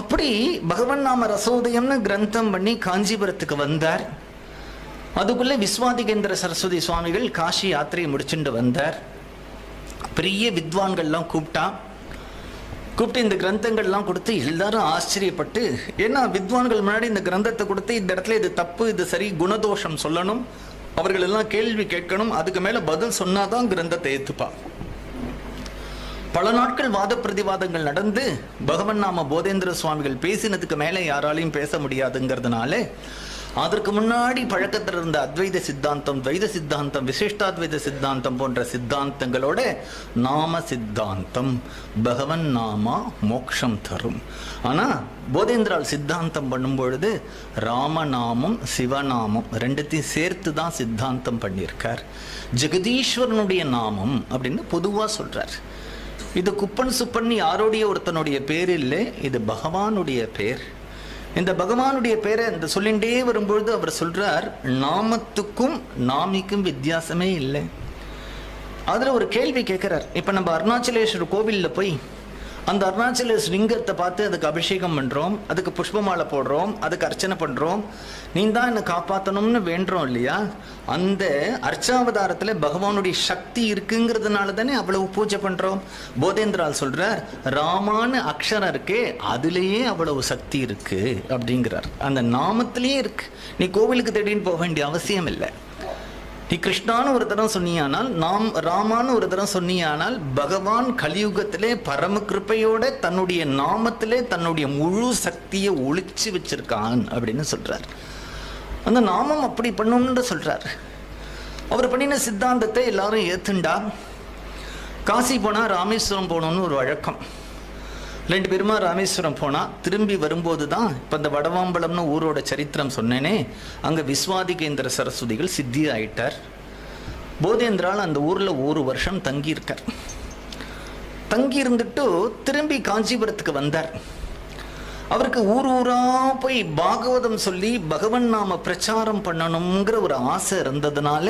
அப்படி பகவன் நாம ரசோதயம்னு கிரந்தம் பண்ணி காஞ்சிபுரத்துக்கு வந்தார். அதுக்குள்ள விஸ்வாதிகேந்திர சரஸ்வதி சுவாமிகள் காஷி யாத்திரையை முடிச்சுட்டு வந்தார். பெரிய வித்வான்கள்லாம் கூப்பிட்டா. கூப்பிட்டு இந்த கிரந்தங்கள்லாம் கொடுத்து எல்லாரும் ஆச்சரியப்பட்டு ஏன்னா வித்வான்கள் முன்னாடி இந்த கிரந்தத்தை கொடுத்து இந்த இடத்துல இது தப்பு இது சரி குணதோஷம் சொல்லணும். அவர்கள் எல்லாம் கேள்வி கேட்கணும். அதுக்கு மேல பதில் சொன்னாதான் கிரந்தத்தை ஏத்துப்பா பல நாட்கள் வாத பிரதிவாதங்கள் நடந்து பகவன் நாம போதேந்திர சுவாமிகள் பேசினதுக்கு மேலே யாராலையும் பேச முடியாதுங்கிறதுனால அதற்கு முன்னாடி பழக்கத்தில் இருந்த அத்வைத சித்தாந்தம் துவைத சித்தாந்தம் விசிஷ்டாத்வைத சித்தாந்தம் போன்ற சித்தாந்தங்களோட நாம சித்தாந்தம் பகவன் நாமா மோக்ஷம் தரும். ஆனால் போதேந்திரால் சித்தாந்தம் பண்ணும் பொழுது ராமநாமம் சிவநாமம் ரெண்டுத்தையும் சேர்த்து தான் சித்தாந்தம் பண்ணியிருக்கார். ஜெகதீஸ்வரனுடைய நாமம் அப்படின்னு பொதுவாக சொல்கிறார் இது குப்பன் சுப்பன் யாருடைய ஒருத்தனுடைய பேர் இல்லை இது பகவானுடைய பேர். இந்த பகவானுடைய பேரை இந்த சொல்லிண்டே வரும்பொழுது அவர் சொல்றார் நாமத்துக்கும் நாமிக்கும் வித்தியாசமே இல்லை. அதுல ஒரு கேள்வி கேட்கிறார். இப்ப நம்ம அருணாச்சலேஸ்வரர் கோவில்ல போய் அந்த அருணாச்சல லிங்கத்தை பார்த்து அதுக்கு அபிஷேகம் பண்ணுறோம் அதுக்கு புஷ்பமாலை போடுறோம் அதுக்கு அர்ச்சனை பண்ணுறோம் நீ தான் என்னை காப்பாற்றணும்னு வேண்டுறோம் இல்லையா? அந்த அர்ச்சாவதாரத்தில் பகவானுடைய சக்தி இருக்குங்கிறதுனால தானே அவ்வளவு பூஜை பண்ணுறோம் போதேந்திரால் சொல்கிறார் ராமானு அக்ஷரம் இருக்கே அதுலேயே அவ்வளவு சக்தி இருக்குது அப்படிங்கிறார். அந்த நாமத்திலேயே இருக்குது நீ கோவிலுக்கு தேடின்னு போக வேண்டிய அவசியம் இல்லை. நீ கிருஷ்ணான்னு ஒரு தரம் சொன்னியானால் நாம் ராமான்னு ஒரு தரம் சொன்னியானால் பகவான் கலியுகத்திலே பரம கிருப்பையோட தன்னுடைய நாமத்திலே தன்னுடைய முழு சக்தியை ஒழிச்சு வச்சிருக்கான் அப்படின்னு சொல்றார். அந்த நாமம் அப்படி பண்ணணும்னு சொல்றார். அவர் பண்ணின சித்தாந்தத்தை எல்லாரும் ஏத்துண்டா? காசி போனா ராமேஸ்வரம் போகணும்னு ஒரு வழக்கம். ரெண்டு பேருமா ராமேஸ்வரம் போனா திரும்பி வரும்போது தான் இப்போ இந்த வடவாம்பலம்னு ஊரோட சரித்திரம் சொன்னேனே அங்கே விஸ்வாதிகேந்திர சரஸ்வதிகள் சித்தி ஆயிட்டார் போதேந்திரால் அந்த ஊரில் ஒரு வருஷம் தங்கியிருக்கார். தங்கி இருந்துட்டு திரும்பி காஞ்சிபுரத்துக்கு வந்தார். அவருக்கு ஊர் ஊரா போய் பாகவதம் சொல்லி பகவன் நாம பிரச்சாரம் பண்ணணுங்கிற ஒரு ஆசை இருந்ததுனால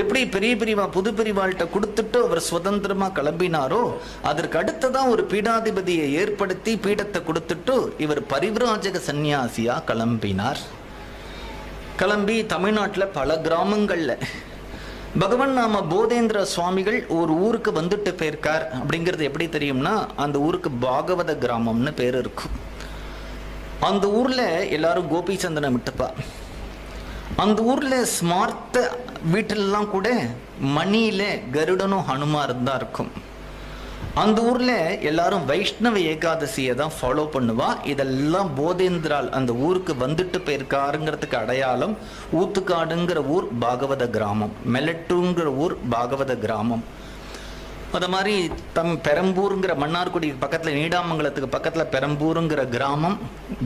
எப்படி பெரிய பிரிவா புது பிரிவாள்கிட்ட கொடுத்துட்டு அவர் சுதந்திரமா கிளம்பினாரோ அதற்கு அடுத்ததான் ஒரு பீடாதிபதியை ஏற்படுத்தி பீடத்தை கொடுத்துட்டு இவர் பரிவிராஜக சந்நியாசியா கிளம்பினார். கிளம்பி தமிழ்நாட்டில் பல கிராமங்கள்ல. பகவன் நாம போதேந்திர சுவாமிகள் ஒரு ஊருக்கு வந்துட்டு போயிருக்கார். அப்படிங்கிறது எப்படி தெரியும்னா அந்த ஊருக்கு பாகவத கிராமம்னு பேர் இருக்கும். அந்த ஊரில் எல்லாரும் கோபிச்சந்திரனை விட்டுப்பா அந்த ஊரில் ஸ்மார்த்த வீட்டிலலாம் கூட மணியில் கருடனும் ஹனுமாரும் தான் இருக்கும். அந்த ஊரில் எல்லாரும் வைஷ்ணவ ஏகாதசியை தான் ஃபாலோ பண்ணுவா. இதெல்லாம் போதேந்திரால் அந்த ஊருக்கு வந்துட்டு போயிருக்காருங்கிறதுக்கு அடையாளம் ஊத்துக்காடுங்கிற ஊர் பாகவத கிராமம். மெலட்டுங்கிற ஊர் பாகவத கிராமம். அது மாதிரி தம் பெரம்பூருங்கிற மன்னார்குடி பக்கத்தில் நீடாமங்கலத்துக்கு பக்கத்தில் பெரம்பூருங்கிற கிராமம்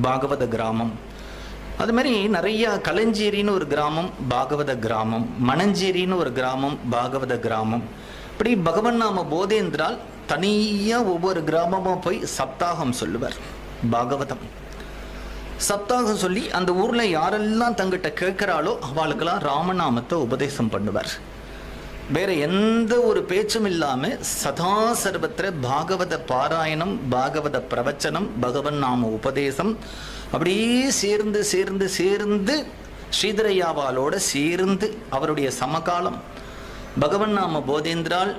பாகவத கிராமம். அது மாதிரி நிறைய களஞ்சேரின்னு ஒரு கிராமம் பாகவத கிராமம். மணஞ்சேரின்னு ஒரு கிராமம் பாகவத கிராமம். இப்படி பகவன் நாம போதேந்திரால் தனியாக ஒவ்வொரு கிராமமாக போய் சப்தாகம் சொல்லுவார் பாகவதம். சப்தாகம் சொல்லி அந்த ஊரில் யாரெல்லாம் தங்கிட்ட கேட்குறாளோ அவளுக்கெல்லாம் ராமநாமத்தை உபதேசம் பண்ணுவார். வேற எந்த ஒரு பேச்சும் இல்லாம சதா சர்வத்திர பாகவத பாராயணம் பாகவத பிரவச்சனம் பகவன் நாம உபதேசம் அப்படியே சேர்ந்து சேர்ந்து சேர்ந்து ஸ்ரீதரையாவாலோட சேர்ந்து அவருடைய சமகாலம். பகவன் நாம போதேந்திரால்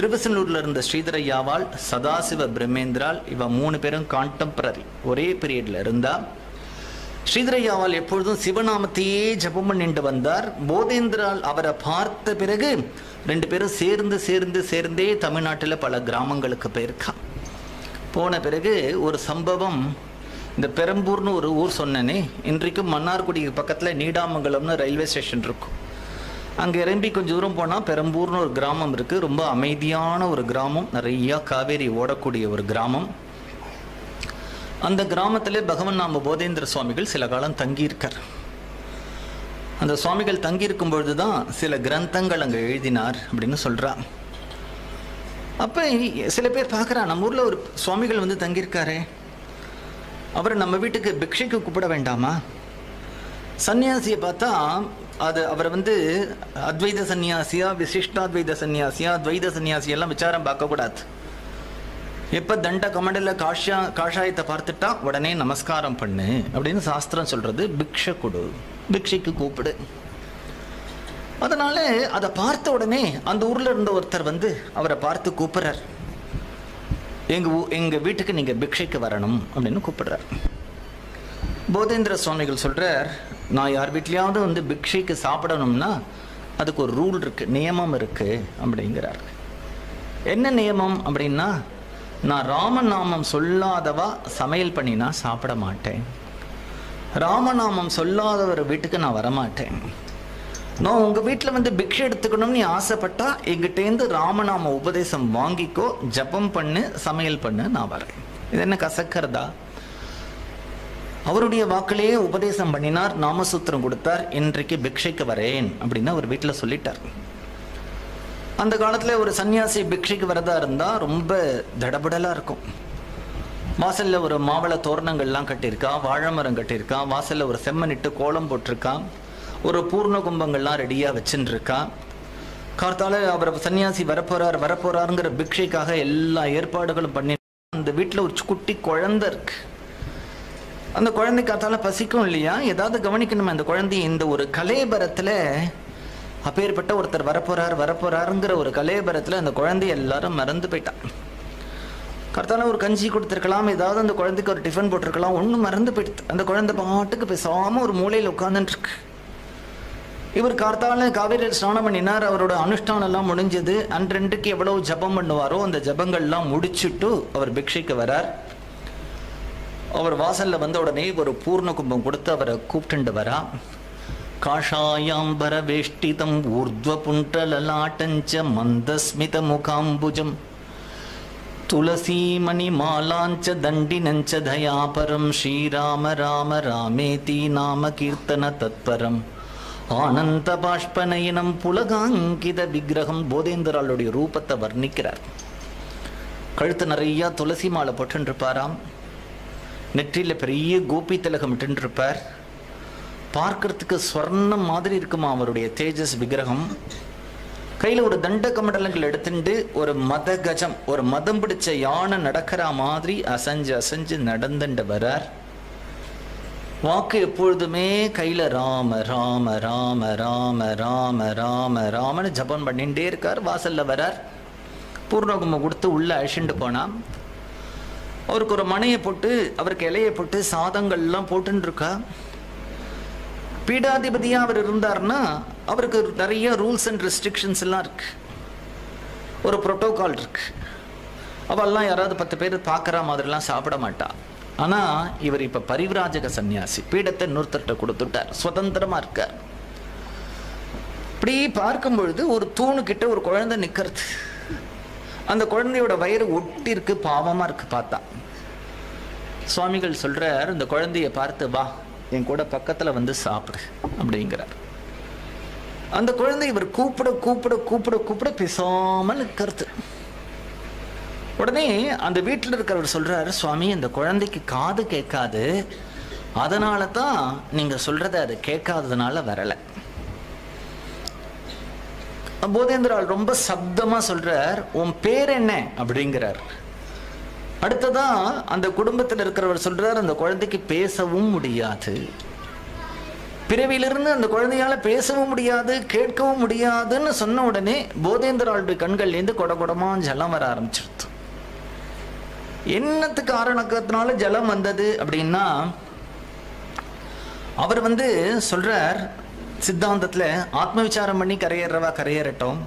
திருவசனூர்ல இருந்த ஸ்ரீதரையாவால் சதாசிவ பிரம்மேந்திரால் இவ மூணு பேரும் கான்டெம்பரரி ஒரே பீரியட்ல இருந்தா ஸ்ரீதரையாவால் எப்பொழுதும் சிவநாமத்தையே ஜபம் பண்ணிட்டு வந்தார். போதேந்திரால் அவரை பார்த்த பிறகு ரெண்டு பேரும் சேர்ந்து சேர்ந்து சேர்ந்தே தமிழ்நாட்டில் பல கிராமங்களுக்கு போயிருக்கா. போன பிறகு ஒரு சம்பவம் இந்த பெரம்பூர்னு ஒரு ஊர் சொன்னனே இன்றைக்கும் மன்னார்குடி பக்கத்தில் நீடாமங்கலம்னு ரயில்வே ஸ்டேஷன் இருக்கும். அங்கே இறம்பி கொஞ்சம் தூரம் போனால் பெரம்பூர்னு ஒரு கிராமம் இருக்குது ரொம்ப அமைதியான ஒரு கிராமம் நிறையா காவேரி ஓடக்கூடிய ஒரு கிராமம். அந்த கிராமத்திலே பகவன் நாம போதேந்திர சுவாமிகள் சில காலம் தங்கியிருக்கார். அந்த சுவாமிகள் தங்கியிருக்கும் பொழுதுதான் சில கிரந்தங்கள் அங்கே எழுதினார் அப்படின்னு சொல்கிறா அப்போ சில பேர் பார்க்குறா நம்ம ஊரில் ஒரு சுவாமிகள் வந்து தங்கியிருக்காரே. அவரை நம்ம வீட்டுக்கு பிக்ஷைக்கு கூப்பிட வேண்டாமா? சன்னியாசியை பார்த்தா அது அவரை வந்து அத்வைத சன்னியாசியா விசிஷ்டாத்வைத சன்னியாசியா துவைத சன்னியாசி எல்லாம் விசாரம் பார்க்கக்கூடாது. எப்ப தண்ட கமண்டல காஷா காஷாயத்தை பார்த்துட்டா உடனே நமஸ்காரம் பண்ணு அப்படின்னு சாஸ்திரம் சொல்றது. பிக்ஷ கொடு. பிக்ஷைக்கு கூப்பிடு. அதனால அதை பார்த்த உடனே அந்த ஊர்ல இருந்த ஒருத்தர் வந்து அவரை பார்த்து கூப்பிடுறார். எங்க ஊ- எங்க வீட்டுக்கு நீங்க பிக்ஷைக்கு வரணும் அப்படின்னு கூப்பிடுறார். போதேந்திர சுவாமிகள் சொல்றார் நான் யார் வீட்லயாவது வந்து பிக்ஷைக்கு சாப்பிடணும்னா அதுக்கு ஒரு ரூல் இருக்கு நியமம் இருக்கு அப்படிங்கிறார். என்ன நியமம் அப்படின்னா நான் ராமநாமம் சொல்லாதவா சமையல் பண்ணி நான் சாப்பிட மாட்டேன். ராமநாமம் சொல்லாதவர் வீட்டுக்கு நான் வரமாட்டேன். நான் உங்கள் வீட்டில் வந்து பிக்ஷை எடுத்துக்கணும்னு நீ ஆசைப்பட்டா எங்கிட்டேருந்து ராமநாம உபதேசம் வாங்கிக்கோ ஜபம் பண்ணு சமையல் பண்ணு நான் வரேன். இது என்ன கசக்கிறதா? அவருடைய வாக்கிலேயே உபதேசம் பண்ணினார் நாமசூத்திரம் கொடுத்தார் இன்றைக்கு பிக்ஷைக்கு வரேன் அப்படின்னு அவர் வீட்டில் சொல்லிட்டார். அந்த காலத்தில் ஒரு சன்னியாசி பிக்ஷைக்கு வரதா இருந்தா ரொம்ப தடபடலாக இருக்கும். வாசலில் ஒரு மாவள தோரணங்கள்லாம் கட்டியிருக்கா வாழை மரம் கட்டியிருக்கா ஒரு செம்மனிட்டு கோலம் போட்டிருக்கான் ஒரு பூர்ண கும்பங்கள்லாம் ரெடியாக வச்சுட்டு இருக்கா கார்த்தால அவர் சன்னியாசி வரப்போறார் வரப்போறாருங்கிற பிக்ஷைக்காக எல்லா ஏற்பாடுகளும் பண்ணி அந்த வீட்டில் ஒரு குட்டி குழந்தை இருக்கு. அந்த குழந்தை காத்தால பசிக்கும் இல்லையா? ஏதாவது கவனிக்கணுமா அந்த குழந்தை இந்த ஒரு கலேபரத்துல அப்பேற்பட்ட ஒருத்தர் வரப்போறார் வரப்போறாருங்கிற ஒரு கலேபரத்துல அந்த குழந்தை எல்லாரும் மறந்து போயிட்டான். கர்த்தால ஒரு கஞ்சி கொடுத்துருக்கலாம் ஏதாவது அந்த குழந்தைக்கு ஒரு டிஃபன் போட்டிருக்கலாம் ஒன்றும் மறந்து போயிடுது. அந்த குழந்தை பாட்டுக்கு பேசாமல் ஒரு மூலையில் உட்காந்துட்டுருக்கு இவர் கார்த்தால காவேரியில் ஸ்நானம் பண்ணினார் அவரோட அனுஷ்டானம் எல்லாம் முடிஞ்சது. அன்றன்றைக்கு எவ்வளவு ஜபம் பண்ணுவாரோ அந்த ஜபங்கள்லாம் முடிச்சுட்டு அவர் பிக்ஷைக்கு வரார். அவர் வாசல்ல வந்த உடனே ஒரு பூர்ண கும்பம் கொடுத்து அவரை கூப்பிட்டுண்டு வரா. காஷாயாம்பர வேஷ்டிதம் ஊர்த்வ புண்டலலாட்டஞ்ச மந்தஸ்மித முகாம்புஜம் துளசீமணி மாலாஞ்ச தண்டினஞ்ச தயாபரம் ஸ்ரீராம ராம ராமேதி நாம கீர்த்தன தத்பரம் ஆனந்த பாஷ்பநயனம் புலகாங்கித விக்கிரகம் போதேந்திராளுடைய ரூபத்தை வர்ணிக்கிறார்। கழுத்து நிறைய துளசி மாலை போட்டுன்னு இருப்பாராம் நெற்றியில பெரிய கோபி திலகம் இருப்பார் பார்க்கறதுக்கு ஸ்வர்ணம் மாதிரி இருக்குமா அவருடைய தேஜஸ் விக்கிரகம்? கையில் ஒரு தண்ட கமண்டலங்கள் எடுத்துட்டு ஒரு மத கஜம் ஒரு மதம் பிடிச்ச யானை நடக்கிற மாதிரி அசைஞ்சு அசைஞ்சு நடந்துட்டு வரார். வாக்கு எப்பொழுதுமே கையில் ராம ராம ராம ராம ராம ராம ராமன்னு ஜபம் பண்ணிகிட்டே இருக்கார் வாசல்ல வரார். பூர்ணகுமம் கொடுத்து உள்ளே அழிச்சுட்டு போனால் அவருக்கு ஒரு மனையை போட்டு அவருக்கு இலையை போட்டு சாதங்கள்லாம் போட்டுருக்கா பீடாதிபதியாக அவர் இருந்தார்னா அவருக்கு நிறைய ரூல்ஸ் அண்ட் ரெஸ்ட்ரிக்ஷன்ஸ் எல்லாம் இருக்கு. ஒரு புரோட்டோகால் இருக்கு. அவெல்லாம் யாராவது பத்து பேர் பார்க்குற மாதிரிலாம் சாப்பிட மாட்டா. ஆனால் இவர் இப்போ பரிவிராஜக சன்னியாசி பீடத்தை இன்னொருத்தர்கிட்ட கொடுத்துட்டார். சுதந்திரமாக இருக்கார். இப்படி பார்க்கும் பொழுது ஒரு தூணு கிட்ட ஒரு குழந்தை நிற்கிறது அந்த குழந்தையோட வயிறு ஒட்டி இருக்கு பாவமாக இருக்கு பார்த்தா. சுவாமிகள் சொல்கிறார் இந்த குழந்தைய பார்த்து வா என் கூட பக்கத்தில் வந்து சாப்பிடு அப்படிங்கிறார். அந்த குழந்தை இவர் கூப்பிட கூப்பிட கூப்பிட கூப்பிட பேசாமல் கருத்து உடனே அந்த வீட்டில் இருக்கிறவர் சொல்றாரு சுவாமி இந்த குழந்தைக்கு காது கேட்காது. அதனால தான் நீங்கள் சொல்றத அது கேட்காததுனால வரலை. போதேந்திரால் ரொம்ப சப்தமாக சொல்கிறார் உன் பேர் என்ன? அப்படிங்கிறார். அடுத்ததான் அந்த குடும்பத்தில் இருக்கிறவர் சொல்றார் அந்த குழந்தைக்கு பேசவும் முடியாது. பிறவியிலிருந்து அந்த குழந்தையால பேசவும் முடியாது கேட்கவும் முடியாதுன்னு சொன்ன உடனே போதேந்திராளுடைய கண்கள்லேருந்து கொடகுடமா ஜலம் வர ஆரம்பிச்சிருது. என்னத்துக்கு காரணத்தினால ஜலம் வந்தது அப்படின்னா அவர் வந்து சொல்றார் சித்தாந்தத்தில் ஆத்ம விசாரம் பண்ணி கரையேறவா கரையேறட்டும்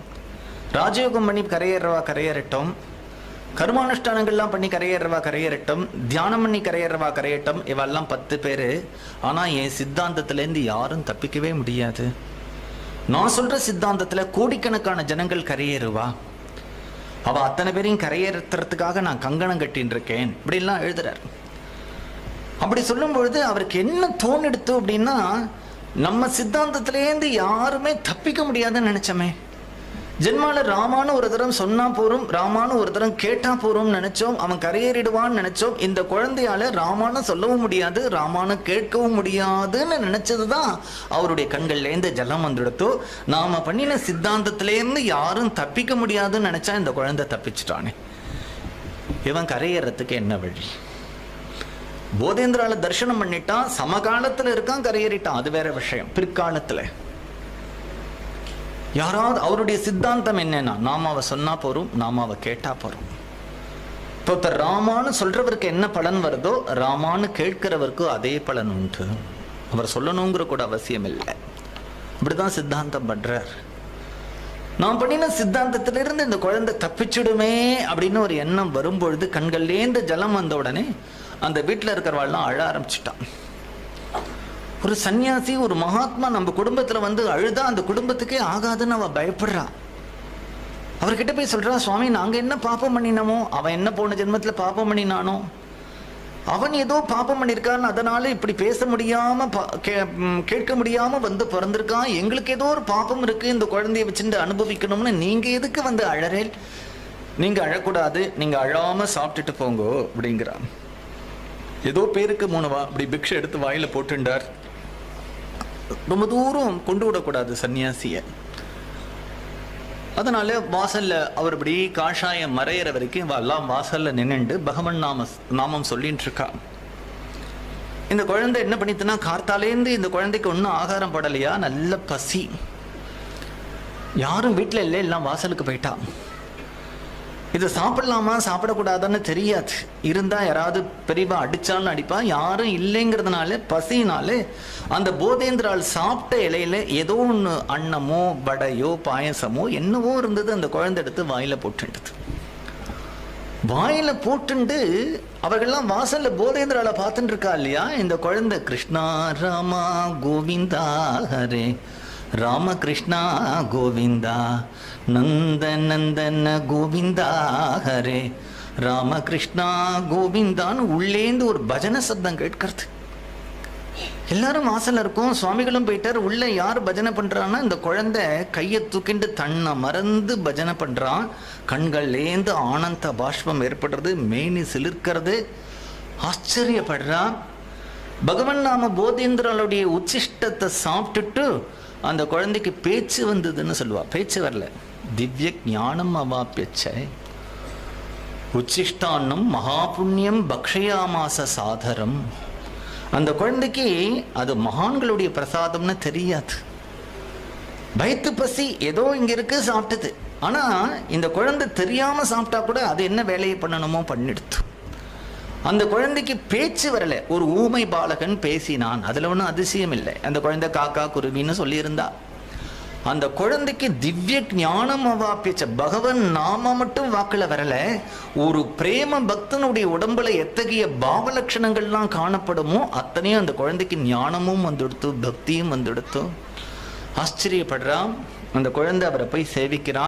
ராஜயோகம் பண்ணி கரையேறவா கரையேறட்டும் கர்மானுஷ்டானங்கள்லாம் பண்ணி கரையேறவா கரையேறட்டும் தியானம் பண்ணி கரையேறவா கரையட்டும் இவெல்லாம் பத்து பேர். ஆனால் என் சித்தாந்தத்திலேருந்து யாரும் தப்பிக்கவே முடியாது. நான் சொல்ற சித்தாந்தத்தில் கோடிக்கணக்கான ஜனங்கள் கரையேறுவா. அவ அத்தனை பேரையும் கரையேற்றுறதுக்காக நான் கங்கணம் கட்டின்னு இருக்கேன் இப்படிலாம் எழுதுறார். அப்படி சொல்லும் பொழுது அவருக்கு என்ன தோணெடுத்து அப்படின்னா நம்ம சித்தாந்தத்திலேருந்து யாருமே தப்பிக்க முடியாதுன்னு நினைச்சோமே. ஜென்மால ராமானு ஒரு தரம் சொன்னா போறோம் ராமானு ஒரு தரம் கேட்டா போறோம் நினைச்சோம் அவன் கரையேறிடுவான்னு நினைச்சோம். இந்த குழந்தையால ராமான்னு சொல்லவும் முடியாது ராமானு கேட்கவும் முடியாதுன்னு நினைச்சதுதான் அவருடைய கண்கள்ல இருந்து ஜலம் வந்துடுத்தோ. நாம பண்ணின சித்தாந்தத்திலேருந்து யாரும் தப்பிக்க முடியாதுன்னு நினைச்சா இந்த குழந்தை தப்பிச்சிட்டானே. இவன் கரையேறத்துக்கு என்ன வழி? போதேந்திரால தரிசனம் பண்ணிட்டான் சமகாலத்துல இருக்கான் கரையேறிட்டான். அது வேற விஷயம். பிற்காலத்துல. யாராவது அவருடைய சித்தாந்தம் என்னன்னா நாமாவை சொன்னா போறோம் நாமாவை கேட்டா போறோம். இப்போ ஒருத்தர் ராமான்னு சொல்றவருக்கு என்ன பலன் வருதோ ராமான்னு கேட்கிறவருக்கு அதே பலன் உண்டு. அவர் சொல்லணுங்கிற கூட அவசியம் இல்லை. இப்படிதான் சித்தாந்தம் பண்றார். நான் பண்ணின சித்தாந்தத்திலிருந்து இந்த குழந்தை தப்பிச்சுடுமே அப்படின்னு ஒரு எண்ணம் வரும்பொழுது கண்கள்லேந்து ஜலம் வந்த உடனே அந்த வீட்டில் இருக்கிறவாள்லாம் அழ ஆரம்பிச்சிட்டான். ஒரு சன்னியாசி ஒரு மகாத்மா நம்ம குடும்பத்தில் வந்து அழுதா அந்த குடும்பத்துக்கே ஆகாதுன்னு அவள் பயப்படுறா. அவர்கிட்ட போய் சொல்கிறான் சுவாமி நாங்கள் என்ன பாப்பம் பண்ணினோமோ அவன் என்ன போன ஜென்மத்தில் பாப்பம் பண்ணினானோ அவன் ஏதோ பாப்பம் பண்ணியிருக்கான்னு அதனால இப்படி பேச முடியாமல் பா- கே- கேட்க முடியாமல் வந்து பிறந்திருக்கான். எங்களுக்கு ஏதோ ஒரு பாப்பம் இருக்குது இந்த குழந்தைய வச்சுட்டு அனுபவிக்கணும்னு நீங்கள் எதுக்கு வந்து அழறேல் நீங்கள் அழக்கூடாது நீங்கள் அழாமல் சாப்பிட்டுட்டு போங்கோ அப்படிங்கிறான். ஏதோ பேருக்கு மூணு வா அப்படி பிக்ஷை எடுத்து வாயில் போட்டுண்டார். ரொம்ப தூரம் கொண்டு விடக்கூடாது சன்னியாசியை அதனால வாசல்ல அவர் இப்படி காஷாயம் மறையிற வரைக்கும் எல்லாம் வாசல்ல நின்னுண்டு பகவன் நாம நாமம் சொல்லிட்டு இருக்கா இந்த குழந்தை என்ன பண்ணித்துனா கார்த்தாலேருந்து இந்த குழந்தைக்கு ஒன்றும் ஆகாரம் படலையா? நல்ல பசி. யாரும் வீட்டில் இல்லை எல்லாம் வாசலுக்கு போயிட்டா. இது சாப்பிடலாமா? சாப்பிடக்கூடாதான்னு தெரியாது. இருந்தால் யாராவது பெரியவா அடித்தாலும் அடிப்பா. யாரும் இல்லைங்கிறதுனால பசினால அந்த போதேந்திரால் சாப்பிட்ட இலையில ஏதோ ஒன்று அன்னமோ வடையோ பாயசமோ என்னவோ இருந்தது அந்த குழந்தை எடுத்து வாயில போட்டுண்டது வாயில போட்டுண்டு அவர்கள்லாம் வாசல்ல போதேந்திரால பார்த்துட்டு இருக்கா இல்லையா? இந்த குழந்தை கிருஷ்ணா ராமா கோவிந்தா ஹரே ராமகிருஷ்ணா கோவிந்தா நந்த நந்தன கோவிந்தா ஹரே. ராமகிருஷ்ணா கோவிந்தான்னு உள்ளேந்து ஒரு பஜனை சப்தம் கேட்கறது. எல்லாரும் வாசல்ல இருக்கும் சுவாமிகளும் போயிட்டார். உள்ள யார் பஜனை பண்றான்னா இந்த குழந்தை கையை தூக்கிண்டு தன்னை மறந்து பஜனை பண்றான். கண்கள்லேந்து ஆனந்த பாஷ்பம் ஏற்படுறது மேனி சிலிர்க்கிறது. ஆச்சரியப்படுறான். பகவன் நாம போதேந்திரனுடைய உச்சிஷ்டத்தை சாப்பிட்டுட்டு அந்த குழந்தைக்கு பேச்சு வந்ததுன்னு சொல்லுவா. பேச்சு வரல. திவ்ய ஞானம் அவாப்பியச்சை உச்சிஷ்டான்னம் மகாபுண்ணியம் பக்ஷயாமாச சாதரம். அந்த குழந்தைக்கு அது மகான்களுடைய பிரசாதம்னு தெரியாது. பயத்து பசி ஏதோ இங்க இருக்கு சாப்பிட்டது. ஆனா இந்த குழந்தை தெரியாம சாப்பிட்டா கூட அது என்ன வேலையை பண்ணணுமோ பண்ணிடுத்து. அந்த குழந்தைக்கு பேச்சு வரல. ஒரு ஊமை பாலகன் பேசினான். அதுல ஒன்றும் அதிசயம் இல்லை. அந்த குழந்தை காக்கா குருவின்னு சொல்லியிருந்தா. அந்த குழந்தைக்கு திவ்ய ஞானம் அவாப்பிச்ச பகவன் நாம மட்டும் வாக்கில் வரல. ஒரு பிரேம பக்தனுடைய உடம்புல எத்தகைய பாவ லட்சணங்கள்லாம் காணப்படுமோ அத்தனையும் அந்த குழந்தைக்கு ஞானமும் வந்துடுத்து பக்தியும் வந்துடுத்து. ஆச்சரியப்படுறான். அந்த குழந்தை அவரை போய் சேவிக்கிறான்.